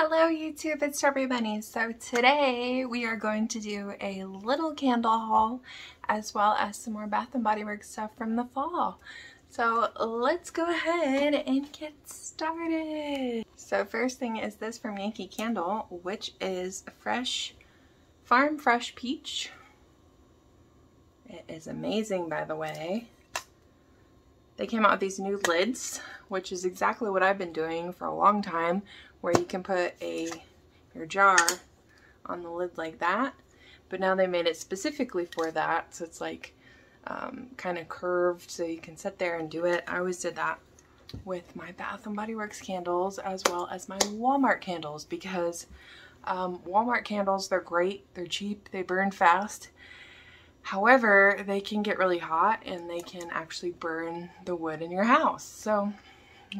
Hello YouTube, it's Strawbearie Bunny. So today we are going to do a little candle haul as well as some more Bath & Body Works stuff from the fall. So let's go ahead and get started. So first thing is this from Yankee Candle, which is fresh, farm fresh peach. It is amazing by the way. They came out with these new lids, which is exactly what I've been doing for a long time, where you can put a your jar on the lid like that. But now they made it specifically for that, so it's like um, kind of curved so you can sit there and do it. I always did that with my Bath & Body Works candles as well as my Walmart candles because um, Walmart candles, they're great, they're cheap, they burn fast, However, they can get really hot and they can actually burn the wood in your house. So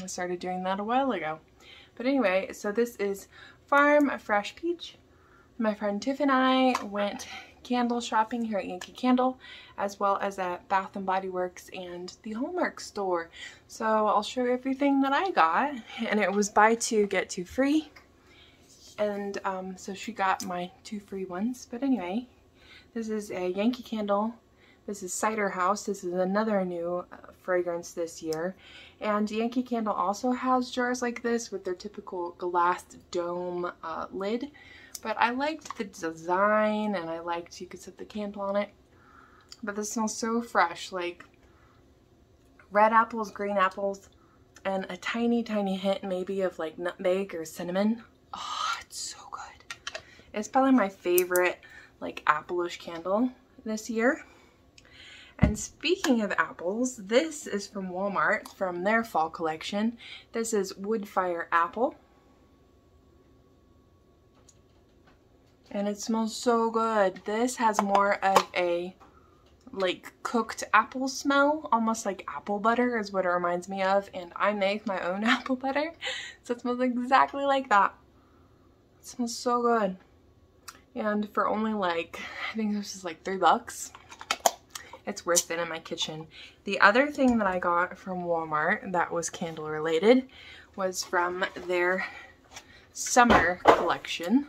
I started doing that a while ago. But anyway, so this is Farm Fresh Peach. My friend Tiff and I went candle shopping here at Yankee Candle as well as at Bath & Body Works and the Hallmark store. So I'll show you everything that I got and it was buy two get two free and um, so she got my two free ones but anyway this is a Yankee Candle. This is Cider House. This is another new uh, fragrance this year. And Yankee Candle also has jars like this with their typical glass dome uh, lid. But I liked the design and I liked you could set the candle on it. But this smells so fresh, like red apples, green apples, and a tiny, tiny hint maybe of like nutmeg or cinnamon. Oh, it's so good. It's probably my favorite like appleish candle this year. And speaking of apples, this is from Walmart from their fall collection. This is Woodfire Apple. And it smells so good. This has more of a like cooked apple smell, almost like apple butter is what it reminds me of. And I make my own apple butter, so it smells exactly like that. It smells so good and for only like, I think this is like three bucks, it's worth it in my kitchen. The other thing that I got from Walmart that was candle related was from their summer collection,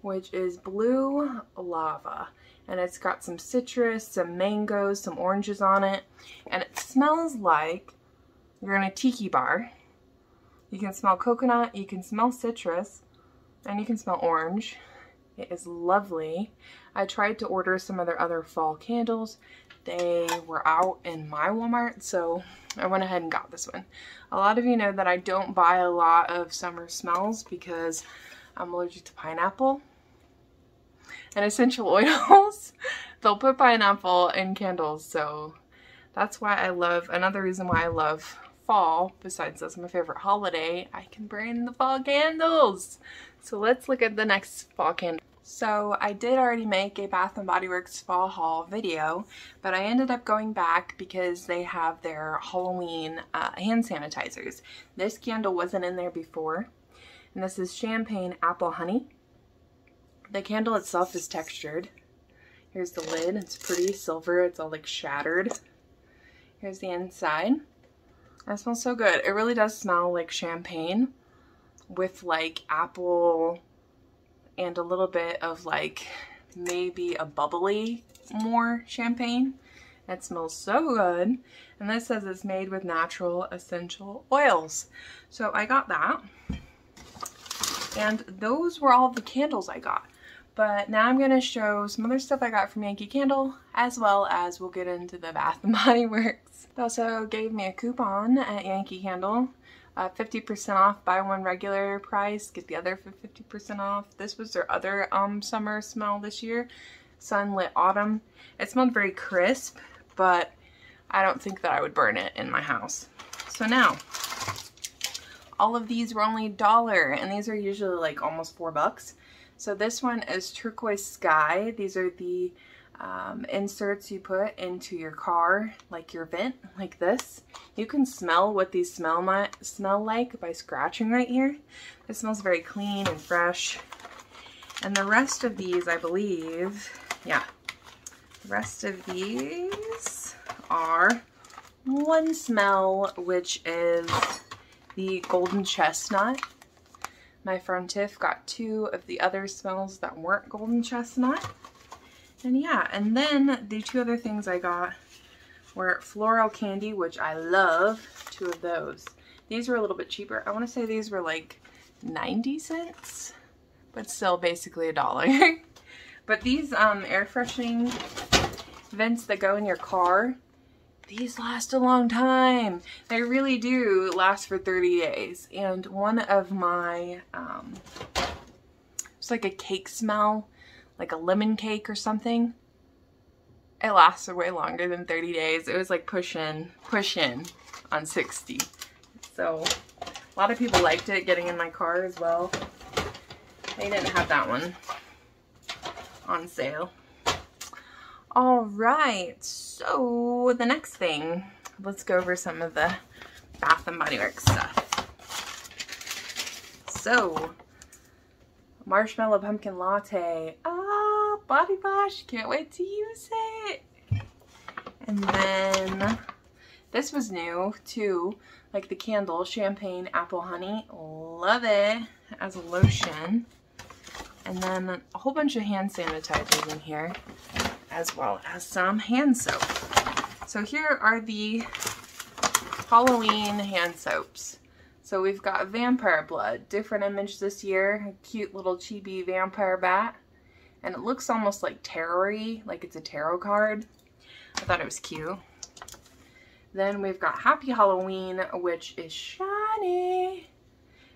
which is Blue Lava. And it's got some citrus, some mangoes, some oranges on it. And it smells like you're in a tiki bar. You can smell coconut, you can smell citrus, and you can smell orange. It is lovely. I tried to order some of their other fall candles. They were out in my Walmart, so I went ahead and got this one. A lot of you know that I don't buy a lot of summer smells because I'm allergic to pineapple and essential oils. They'll put pineapple in candles, so that's why I love, another reason why I love fall, besides that's my favorite holiday, I can burn the fall candles. So let's look at the next fall candle. So I did already make a Bath & Body Works fall haul video, but I ended up going back because they have their Halloween uh, hand sanitizers. This candle wasn't in there before, and this is Champagne Apple Honey. The candle itself is textured. Here's the lid, it's pretty silver, it's all like shattered. Here's the inside. That smells so good. It really does smell like champagne with like apple and a little bit of like maybe a bubbly more champagne. It smells so good. And this says it's made with natural essential oils. So I got that. And those were all the candles I got. But now I'm going to show some other stuff I got from Yankee Candle, as well as we'll get into the Bath & Body Works. They also gave me a coupon at Yankee Candle 50% uh, off, buy one regular price, get the other for 50% off. This was their other um, summer smell this year, Sunlit Autumn. It smelled very crisp, but I don't think that I would burn it in my house. So now, all of these were only a dollar, and these are usually like almost four bucks. So this one is Turquoise Sky. These are the um, inserts you put into your car, like your vent, like this. You can smell what these smell smell like by scratching right here. It smells very clean and fresh. And the rest of these, I believe, yeah, the rest of these are one smell, which is the golden chestnut. My friend Tiff got two of the other smells that weren't golden chestnut. And yeah, and then the two other things I got were floral candy, which I love, two of those. These were a little bit cheaper. I want to say these were like 90 cents, but still basically a dollar. but these um, air freshening vents that go in your car, these last a long time. They really do last for 30 days. And one of my, um, it's like a cake smell, like a lemon cake or something. It lasted way longer than 30 days. It was like push in, push in on 60. So a lot of people liked it getting in my car as well. They didn't have that one on sale. All right, so the next thing, let's go over some of the Bath and Body Works stuff. So, marshmallow pumpkin latte. Ah, body wash, can't wait to use it. And then this was new too, like the candle, champagne apple honey. Love it as a lotion. And then a whole bunch of hand sanitizers in here as well as some hand soap. So here are the Halloween hand soaps. So we've got Vampire Blood, different image this year, cute little chibi vampire bat. And it looks almost like tarot like it's a tarot card. I thought it was cute. Then we've got Happy Halloween, which is shiny.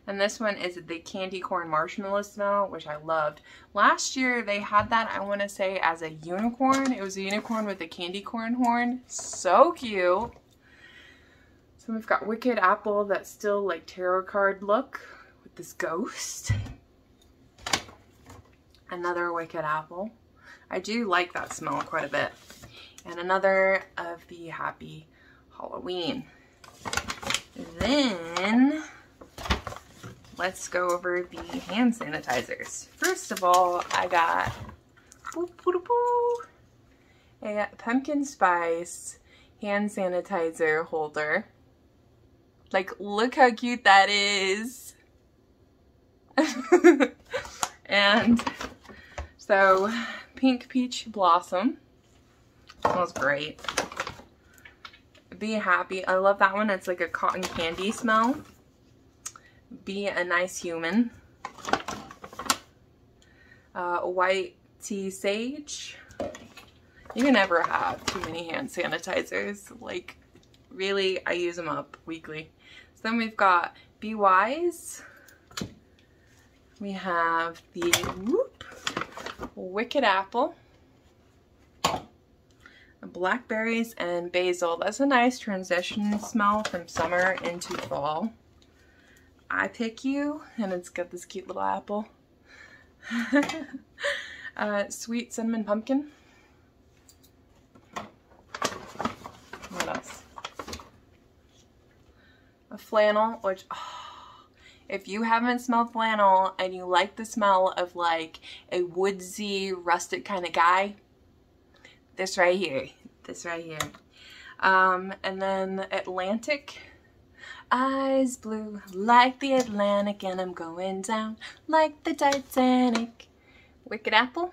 And this one is the candy corn marshmallow smell, which I loved. Last year they had that, I want to say, as a unicorn. It was a unicorn with a candy corn horn. So cute. So we've got Wicked Apple that's still like tarot card look with this ghost. Another Wicked Apple. I do like that smell quite a bit. And another of the Happy Halloween. Then let's go over the hand sanitizers. First of all, I got a pumpkin spice hand sanitizer holder. Like, look how cute that is. and so, pink peach blossom. Smells great. Be happy. I love that one. It's like a cotton candy smell be a nice human. Uh, white tea sage. You can never have too many hand sanitizers. Like, really, I use them up weekly. So then we've got Be Wise. We have the whoop, Wicked Apple. Blackberries and basil. That's a nice transition smell from summer into fall. I pick you, and it's got this cute little apple. uh, sweet cinnamon pumpkin. What else? A flannel, which, oh, if you haven't smelled flannel and you like the smell of like a woodsy, rustic kind of guy, this right here, this right here. Um, and then Atlantic eyes blue like the Atlantic and I'm going down like the Titanic. Wicked Apple.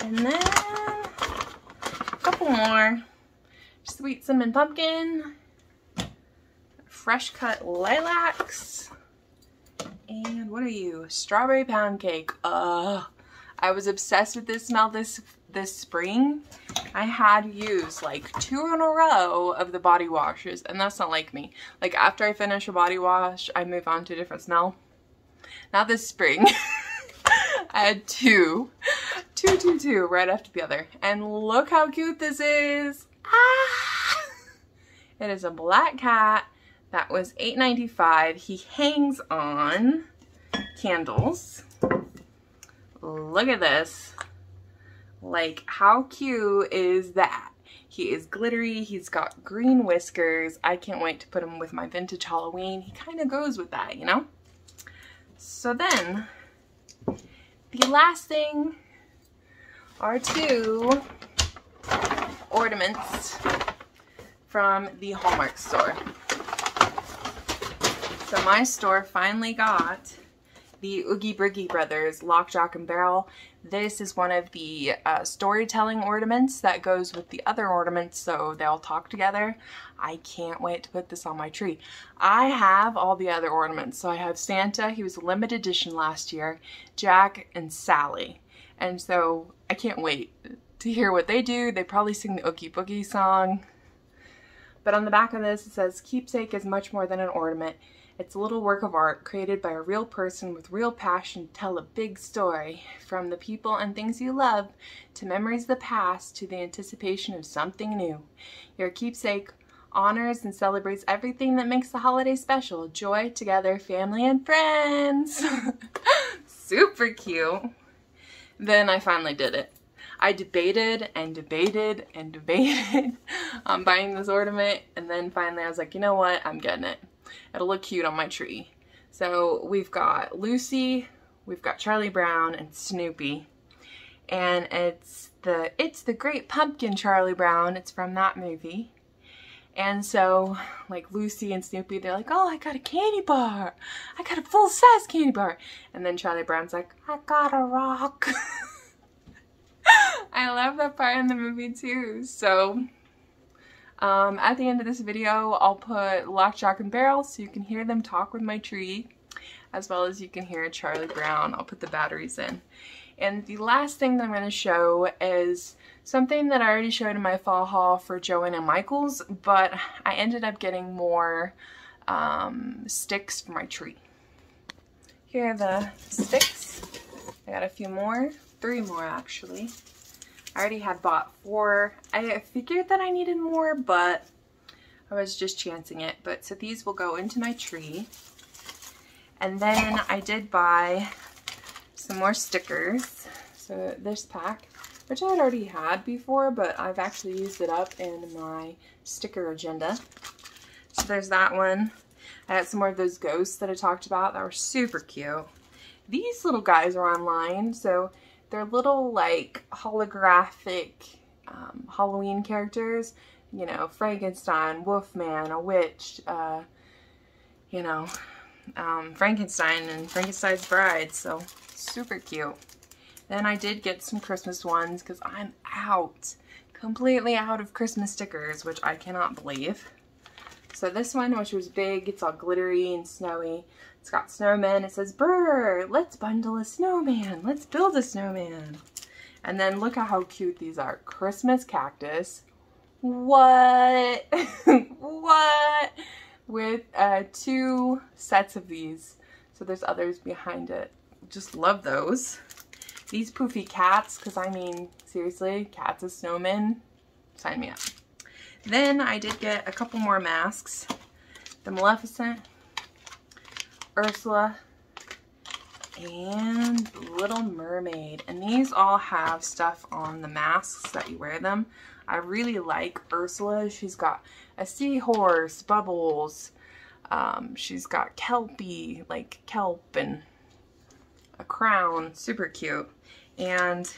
And then a couple more. Sweet Cinnamon Pumpkin. Fresh cut lilacs. And what are you? Strawberry pound cake. Uh, I was obsessed with this smell this this spring, I had used like two in a row of the body washes and that's not like me. Like after I finish a body wash, I move on to a different smell. Now this spring, I had two, two, two, two right after the other. And look how cute this is. Ah! It is a black cat that was $8.95. He hangs on candles. Look at this. Like, how cute is that? He is glittery. He's got green whiskers. I can't wait to put him with my vintage Halloween. He kind of goes with that, you know? So then, the last thing are two ornaments from the Hallmark store. So my store finally got the Oogie Boogie Brothers Lock, Shock, and Barrel. This is one of the uh, storytelling ornaments that goes with the other ornaments so they all talk together. I can't wait to put this on my tree. I have all the other ornaments. So I have Santa, he was a limited edition last year, Jack, and Sally. And so I can't wait to hear what they do. They probably sing the Oogie Boogie song. But on the back of this it says, keepsake is much more than an ornament. It's a little work of art created by a real person with real passion to tell a big story, from the people and things you love to memories of the past to the anticipation of something new. Your keepsake honors and celebrates everything that makes the holiday special. Joy, together, family, and friends. Super cute. Then I finally did it. I debated and debated and debated on um, buying this ornament and then finally I was like, you know what, I'm getting it. It'll look cute on my tree. So we've got Lucy, we've got Charlie Brown, and Snoopy. And it's the It's the Great Pumpkin Charlie Brown. It's from that movie. And so, like Lucy and Snoopy, they're like, oh, I got a candy bar. I got a full-size candy bar. And then Charlie Brown's like, I got a rock. I love that part in the movie too. So um, at the end of this video, I'll put Lock, Shock, and Barrel so you can hear them talk with my tree, as well as you can hear Charlie Brown. I'll put the batteries in. And the last thing that I'm going to show is something that I already showed in my fall haul for Joann and Michaels, but I ended up getting more um, sticks for my tree. Here are the sticks. I got a few more, three more actually. I already had bought four. I figured that I needed more, but I was just chancing it. But so these will go into my tree. And then I did buy some more stickers. So this pack, which I had already had before, but I've actually used it up in my sticker agenda. So there's that one. I had some more of those ghosts that I talked about that were super cute. These little guys are online, so they're little like holographic um, Halloween characters. You know, Frankenstein, Wolfman, a witch, uh, you know, um, Frankenstein and Frankenstein's bride. So super cute. Then I did get some Christmas ones because I'm out, completely out of Christmas stickers, which I cannot believe. So this one, which was big, it's all glittery and snowy. It's got snowmen. It says, Brr, let's bundle a snowman. Let's build a snowman. And then look at how cute these are. Christmas cactus. What? what? With uh, two sets of these. So there's others behind it. Just love those. These poofy cats, because I mean, seriously, cats as snowmen, sign me up. Then I did get a couple more masks. The Maleficent, Ursula, and Little Mermaid. And these all have stuff on the masks that you wear them. I really like Ursula. She's got a seahorse, bubbles. Um, she's got kelpie, like kelp and a crown. Super cute. And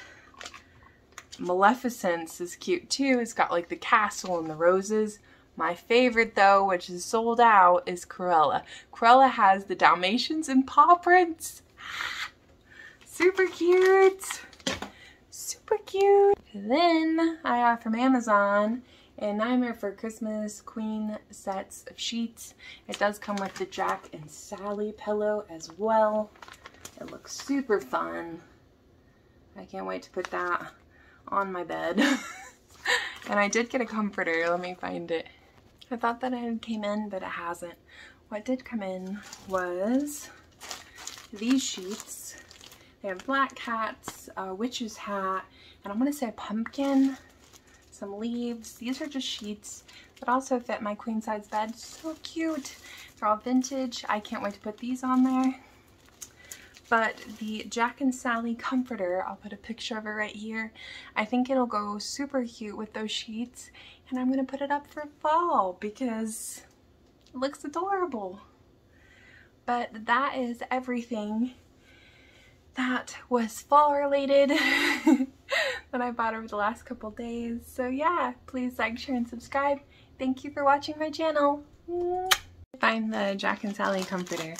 Maleficent's is cute too. It's got like the castle and the roses. My favorite though, which is sold out, is Cruella. Cruella has the Dalmatians and paw prints. Super cute. Super cute. Then I got from Amazon a Nightmare for Christmas Queen sets of sheets. It does come with the Jack and Sally pillow as well. It looks super fun. I can't wait to put that on my bed. and I did get a comforter. Let me find it. I thought that it came in, but it hasn't. What did come in was these sheets. They have black cats, a witch's hat, and I'm to say pumpkin, some leaves. These are just sheets that also fit my queen size bed. So cute. They're all vintage. I can't wait to put these on there. But the Jack and Sally comforter, I'll put a picture of it right here. I think it'll go super cute with those sheets. And I'm to put it up for fall because it looks adorable. But that is everything that was fall related that I bought over the last couple days. So yeah, please like, share, and subscribe. Thank you for watching my channel. find the Jack and Sally comforter.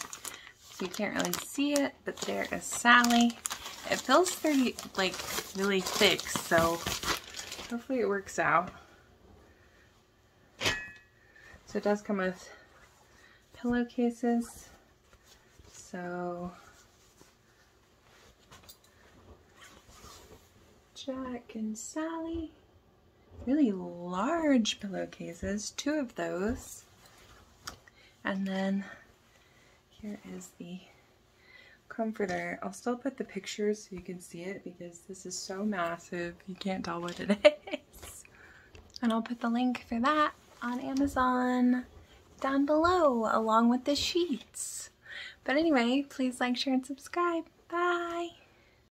You can't really see it, but there is Sally. It feels pretty, like, really thick, so hopefully it works out. So it does come with pillowcases. So Jack and Sally. Really large pillowcases, two of those. And then here is the comforter. I'll still put the pictures so you can see it because this is so massive you can't tell what it is. And I'll put the link for that on Amazon down below along with the sheets. But anyway, please like, share, and subscribe. Bye!